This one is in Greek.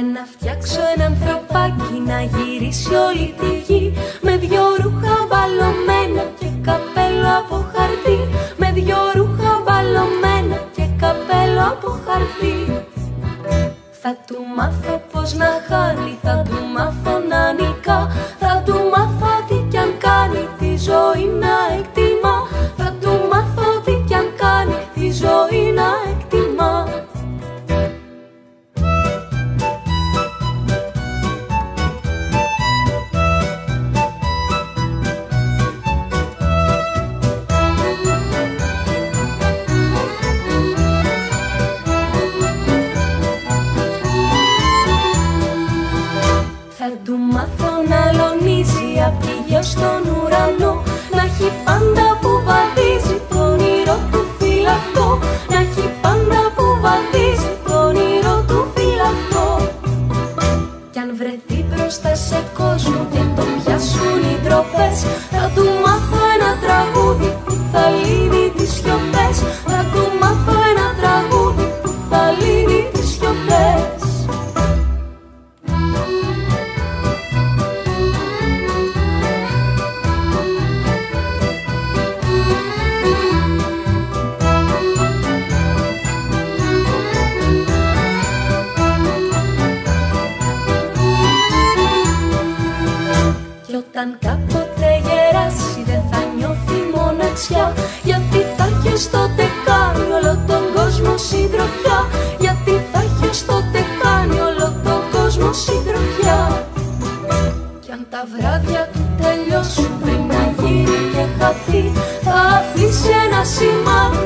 να φτιάξω ένα ανθρωπάκι να γυρίσει όλη τη γη. Με δυο ρούχα μπαλωμένα και καπέλο από χαρτί. Με δυο ρούχα μπαλωμένα και καπέλο από χαρτί. Θα του μάθω πως να χάνει, θα του μάθω να νικά να λονίζει απ' τη γιο στον ουρανό. Να έχει πάντα που βαδίζει το όνειρο του φυλακτό. Να έχει πάντα που βαδίζει το όνειρο του φυλακτό. Κι αν βρεθεί μπροστά σε κόσμο και το πιάσουν οι τροπές όταν κάποτε γεράσει δεν θα νιώθει μοναξιά Γιατί θα έχει στο τεκάνι όλο τον κόσμο συντροφιά. Γιατί θα έχει στο τεκάνι όλο τον κόσμο συντροφιά. Κι αν τα βράδια του τελειώσουν πριν να γύρει και χαθεί. Θα αφήσει ένα σημάδι